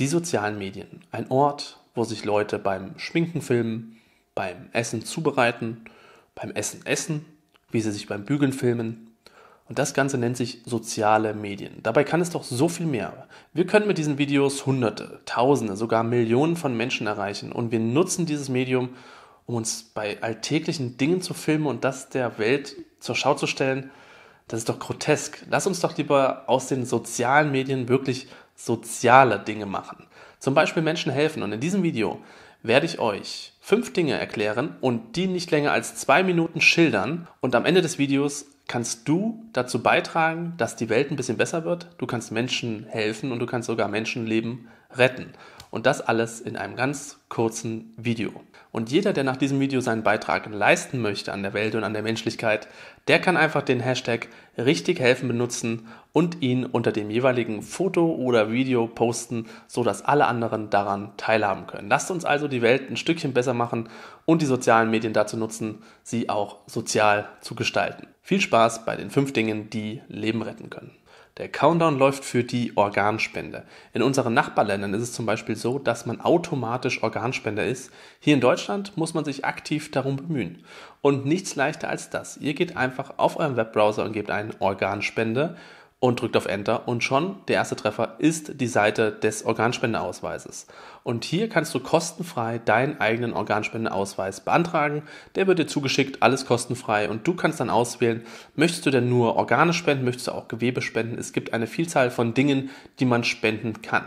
Die sozialen Medien. Ein Ort, wo sich Leute beim Schminken filmen, beim Essen zubereiten, beim Essen essen, wie sie sich beim Bügeln filmen. Und das Ganze nennt sich soziale Medien. Dabei kann es doch so viel mehr. Wir können mit diesen Videos Hunderte, Tausende, sogar Millionen von Menschen erreichen. Und wir nutzen dieses Medium, um uns bei alltäglichen Dingen zu filmen und das der Welt zur Schau zu stellen. Das ist doch grotesk. Lass uns doch lieber aus den sozialen Medien wirklich soziale Dinge machen. Zum Beispiel Menschen helfen. Und in diesem Video werde ich euch fünf Dinge erklären und die nicht länger als zwei Minuten schildern. Und am Ende des Videos kannst du dazu beitragen, dass die Welt ein bisschen besser wird. Du kannst Menschen helfen und du kannst sogar Menschenleben retten. Und das alles in einem ganz kurzen Video. Und jeder, der nach diesem Video seinen Beitrag leisten möchte an der Welt und an der Menschlichkeit, der kann einfach den Hashtag richtig helfen benutzen und ihn unter dem jeweiligen Foto oder Video posten, sodass alle anderen daran teilhaben können. Lasst uns also die Welt ein Stückchen besser machen und die sozialen Medien dazu nutzen, sie auch sozial zu gestalten. Viel Spaß bei den fünf Dingen, die Leben retten können. Der Countdown läuft für die Organspende. In unseren Nachbarländern ist es zum Beispiel so, dass man automatisch Organspender ist. Hier in Deutschland muss man sich aktiv darum bemühen. Und nichts leichter als das. Ihr geht einfach auf euren Webbrowser und gebt ein Organspende und drückt auf Enter und schon der erste Treffer ist die Seite des Organspendeausweises. Und hier kannst du kostenfrei deinen eigenen Organspendeausweis beantragen. Der wird dir zugeschickt, alles kostenfrei und du kannst dann auswählen, möchtest du denn nur Organe spenden, möchtest du auch Gewebe spenden. Es gibt eine Vielzahl von Dingen, die man spenden kann.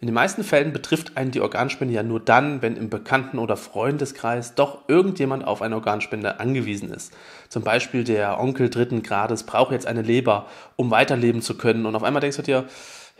In den meisten Fällen betrifft einen die Organspende ja nur dann, wenn im Bekannten- oder Freundeskreis doch irgendjemand auf eine Organspende angewiesen ist. Zum Beispiel der Onkel dritten Grades braucht jetzt eine Leber, um weiterleben zu können. Und auf einmal denkst du dir,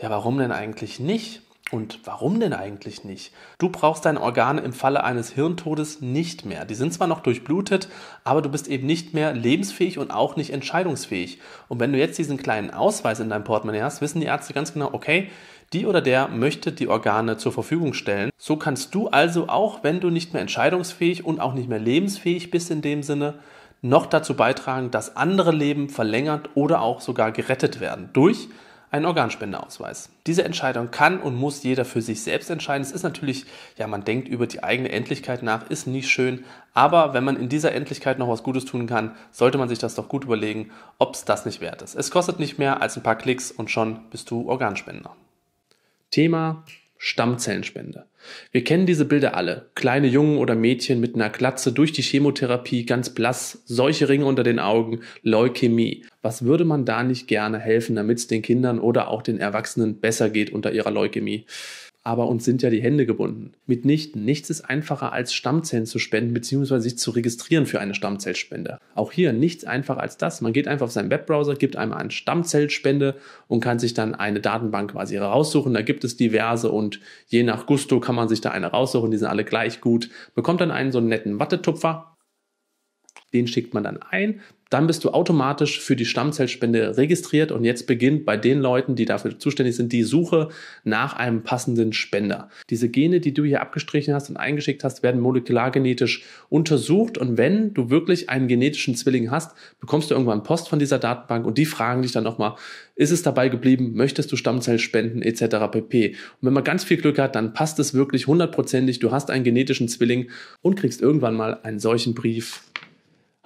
ja, warum denn eigentlich nicht? Und warum denn eigentlich nicht? Du brauchst deine Organe im Falle eines Hirntodes nicht mehr. Die sind zwar noch durchblutet, aber du bist eben nicht mehr lebensfähig und auch nicht entscheidungsfähig. Und wenn du jetzt diesen kleinen Ausweis in deinem Portemonnaie hast, wissen die Ärzte ganz genau, okay, die oder der möchte die Organe zur Verfügung stellen. So kannst du also auch, wenn du nicht mehr entscheidungsfähig und auch nicht mehr lebensfähig bist in dem Sinne, noch dazu beitragen, dass andere Leben verlängert oder auch sogar gerettet werden durch einen Organspendeausweis. Diese Entscheidung kann und muss jeder für sich selbst entscheiden. Es ist natürlich, ja, man denkt über die eigene Endlichkeit nach, ist nicht schön, aber wenn man in dieser Endlichkeit noch was Gutes tun kann, sollte man sich das doch gut überlegen, ob es das nicht wert ist. Es kostet nicht mehr als ein paar Klicks und schon bist du Organspender. Thema Stammzellenspende. Wir kennen diese Bilder alle. Kleine Jungen oder Mädchen mit einer Glatze durch die Chemotherapie, ganz blass, solche Ringe unter den Augen, Leukämie. Was würde man da nicht gerne helfen, damit es den Kindern oder auch den Erwachsenen besser geht unter ihrer Leukämie? Aber uns sind ja die Hände gebunden. Mitnichten, nichts ist einfacher als Stammzellen zu spenden bzw. sich zu registrieren für eine Stammzellspende. Auch hier nichts einfacher als das. Man geht einfach auf seinen Webbrowser, gibt einmal eine Stammzellspende und kann sich dann eine Datenbank quasi raussuchen. Da gibt es diverse und je nach Gusto kann man sich da eine raussuchen. Die sind alle gleich gut. Bekommt dann einen so einen netten Wattetupfer. Den schickt man dann ein, dann bist du automatisch für die Stammzellspende registriert und jetzt beginnt bei den Leuten, die dafür zuständig sind, die Suche nach einem passenden Spender. Diese Gene, die du hier abgestrichen hast und eingeschickt hast, werden molekulargenetisch untersucht und wenn du wirklich einen genetischen Zwilling hast, bekommst du irgendwann Post von dieser Datenbank und die fragen dich dann nochmal, ist es dabei geblieben, möchtest du Stammzellspenden etc. pp. Und wenn man ganz viel Glück hat, dann passt es wirklich hundertprozentig, du hast einen genetischen Zwilling und kriegst irgendwann mal einen solchen Brief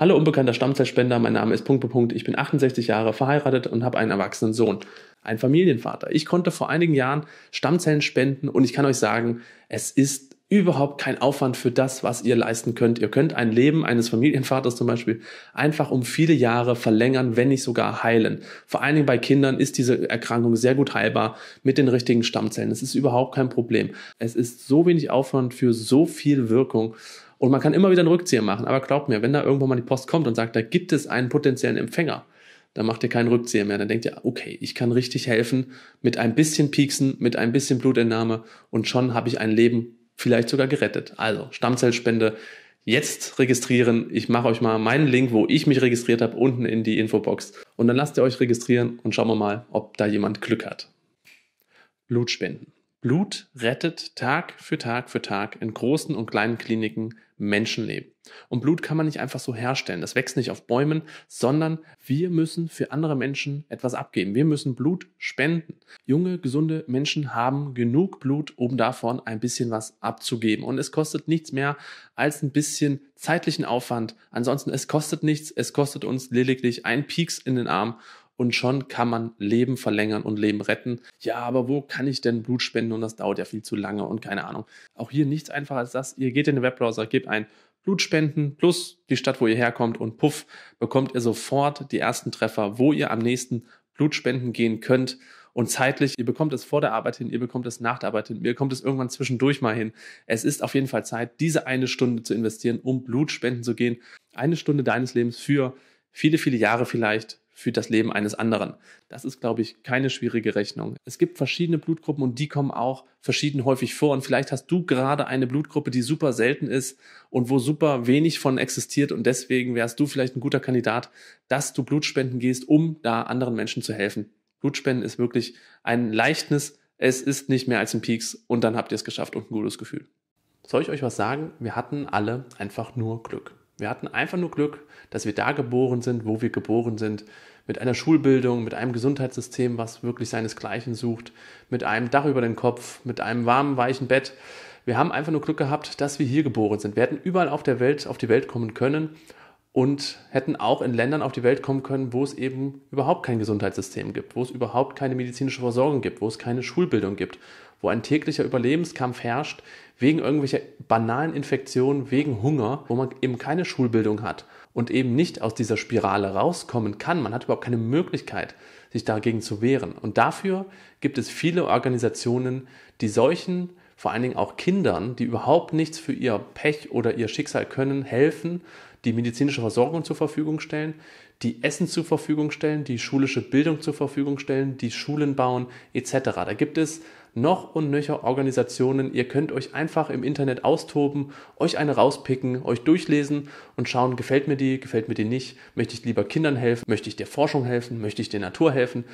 Hallo unbekannter Stammzellspender, mein Name ist Punkt, Punkt, ich bin 68 Jahre verheiratet und habe einen erwachsenen Sohn, ein Familienvater. Ich konnte vor einigen Jahren Stammzellen spenden und ich kann euch sagen, es ist überhaupt kein Aufwand für das, was ihr leisten könnt. Ihr könnt ein Leben eines Familienvaters zum Beispiel einfach um viele Jahre verlängern, wenn nicht sogar heilen. Vor allen Dingen bei Kindern ist diese Erkrankung sehr gut heilbar mit den richtigen Stammzellen. Es ist überhaupt kein Problem. Es ist so wenig Aufwand für so viel Wirkung. Und man kann immer wieder einen Rückzieher machen. Aber glaubt mir, wenn da irgendwann mal die Post kommt und sagt, da gibt es einen potenziellen Empfänger, dann macht ihr keinen Rückzieher mehr. Dann denkt ihr, okay, ich kann richtig helfen mit ein bisschen Pieksen, mit ein bisschen Blutentnahme und schon habe ich ein Leben vielleicht sogar gerettet. Also Stammzellspende jetzt registrieren. Ich mache euch mal meinen Link, wo ich mich registriert habe, unten in die Infobox. Und dann lasst ihr euch registrieren und schauen wir mal, ob da jemand Glück hat. Blutspenden. Blut rettet Tag für Tag für Tag in großen und kleinen Kliniken Menschenleben. Und Blut kann man nicht einfach so herstellen. Das wächst nicht auf Bäumen, sondern wir müssen für andere Menschen etwas abgeben. Wir müssen Blut spenden. Junge, gesunde Menschen haben genug Blut, um davon ein bisschen was abzugeben. Und es kostet nichts mehr als ein bisschen zeitlichen Aufwand. Ansonsten, es kostet nichts. Es kostet uns lediglich ein Pieks in den Arm und schon kann man Leben verlängern und Leben retten. Ja, aber wo kann ich denn Blut spenden und das dauert ja viel zu lange und keine Ahnung. Auch hier nichts einfacher als das. Ihr geht in den Webbrowser, gebt ein Blutspenden plus die Stadt, wo ihr herkommt und puff, bekommt ihr sofort die ersten Treffer, wo ihr am nächsten Blutspenden gehen könnt. Und zeitlich, ihr bekommt es vor der Arbeit hin, ihr bekommt es nach der Arbeit hin, ihr bekommt es irgendwann zwischendurch mal hin. Es ist auf jeden Fall Zeit, diese eine Stunde zu investieren, um Blutspenden zu gehen. Eine Stunde deines Lebens für viele, viele Jahre vielleicht für das Leben eines anderen. Das ist, glaube ich, keine schwierige Rechnung. Es gibt verschiedene Blutgruppen und die kommen auch verschieden häufig vor. Und vielleicht hast du gerade eine Blutgruppe, die super selten ist und wo super wenig von existiert. Und deswegen wärst du vielleicht ein guter Kandidat, dass du Blutspenden gehst, um da anderen Menschen zu helfen. Blutspenden ist wirklich ein Leichtnis. Es ist nicht mehr als ein Peaks und dann habt ihr es geschafft und ein gutes Gefühl. Soll ich euch was sagen? Wir hatten alle einfach nur Glück. Wir hatten einfach nur Glück, dass wir da geboren sind, wo wir geboren sind, mit einer Schulbildung, mit einem Gesundheitssystem, was wirklich seinesgleichen sucht, mit einem Dach über den Kopf, mit einem warmen, weichen Bett. Wir haben einfach nur Glück gehabt, dass wir hier geboren sind. Wir hätten überall auf der Welt auf die Welt kommen können und hätten auch in Ländern auf die Welt kommen können, wo es eben überhaupt kein Gesundheitssystem gibt, wo es überhaupt keine medizinische Versorgung gibt, wo es keine Schulbildung gibt, wo ein täglicher Überlebenskampf herrscht wegen irgendwelcher banalen Infektionen, wegen Hunger, wo man eben keine Schulbildung hat und eben nicht aus dieser Spirale rauskommen kann. Man hat überhaupt keine Möglichkeit, sich dagegen zu wehren. Und dafür gibt es viele Organisationen, die solchen vor allen Dingen auch Kindern, die überhaupt nichts für ihr Pech oder ihr Schicksal können, helfen, die medizinische Versorgung zur Verfügung stellen, die Essen zur Verfügung stellen, die schulische Bildung zur Verfügung stellen, die Schulen bauen etc. Da gibt es noch und nöcher Organisationen. Ihr könnt euch einfach im Internet austoben, euch eine rauspicken, euch durchlesen und schauen, gefällt mir die, gefällt mir die nicht, möchte ich lieber Kindern helfen, möchte ich der Forschung helfen, möchte ich der Natur helfen,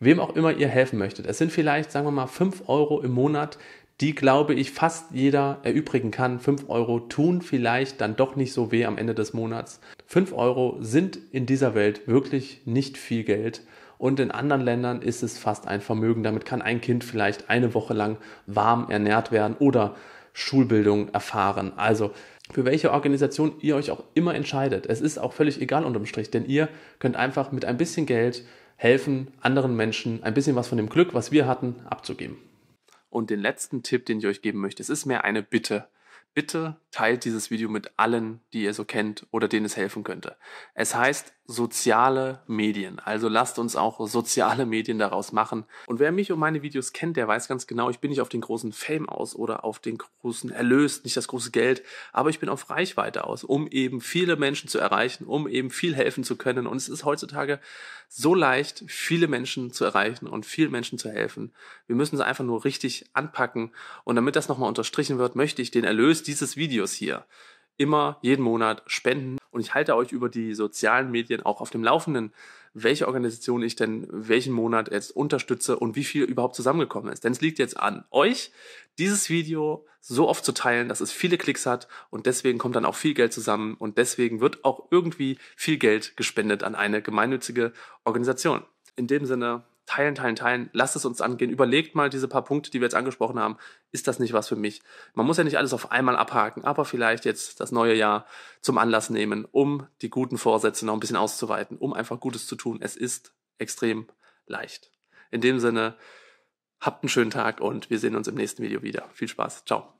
wem auch immer ihr helfen möchtet. Es sind vielleicht, sagen wir mal, 5 Euro im Monat, die, glaube ich, fast jeder erübrigen kann. 5 Euro tun vielleicht dann doch nicht so weh am Ende des Monats. 5 Euro sind in dieser Welt wirklich nicht viel Geld. Und in anderen Ländern ist es fast ein Vermögen. Damit kann ein Kind vielleicht eine Woche lang warm ernährt werden oder Schulbildung erfahren. Also für welche Organisation ihr euch auch immer entscheidet. Es ist auch völlig egal unterm Strich, denn ihr könnt einfach mit ein bisschen Geld helfen, anderen Menschen ein bisschen was von dem Glück, was wir hatten, abzugeben. Und den letzten Tipp, den ich euch geben möchte, es ist mehr eine Bitte. Bitte teilt dieses Video mit allen, die ihr so kennt oder denen es helfen könnte. Es heißt soziale Medien. Also lasst uns auch soziale Medien daraus machen. Und wer mich und meine Videos kennt, der weiß ganz genau, ich bin nicht auf den großen Fame aus oder auf den großen Erlös, nicht das große Geld, aber ich bin auf Reichweite aus, um eben viele Menschen zu erreichen, um eben viel helfen zu können. Und es ist heutzutage so leicht, viele Menschen zu erreichen und vielen Menschen zu helfen. Wir müssen sie einfach nur richtig anpacken. Und damit das nochmal unterstrichen wird, möchte ich den Erlös dieses Videos hier immer jeden Monat spenden und ich halte euch über die sozialen Medien auch auf dem Laufenden, welche Organisation ich denn welchen Monat jetzt unterstütze und wie viel überhaupt zusammengekommen ist. Denn es liegt jetzt an euch, dieses Video so oft zu teilen, dass es viele Klicks hat und deswegen kommt dann auch viel Geld zusammen und deswegen wird auch irgendwie viel Geld gespendet an eine gemeinnützige Organisation. In dem Sinne, teilen, teilen, teilen. Lasst es uns angehen. Überlegt mal diese paar Punkte, die wir jetzt angesprochen haben. Ist das nicht was für mich? Man muss ja nicht alles auf einmal abhaken, aber vielleicht jetzt das neue Jahr zum Anlass nehmen, um die guten Vorsätze noch ein bisschen auszuweiten, um einfach Gutes zu tun. Es ist extrem leicht. In dem Sinne, habt einen schönen Tag und wir sehen uns im nächsten Video wieder. Viel Spaß. Ciao.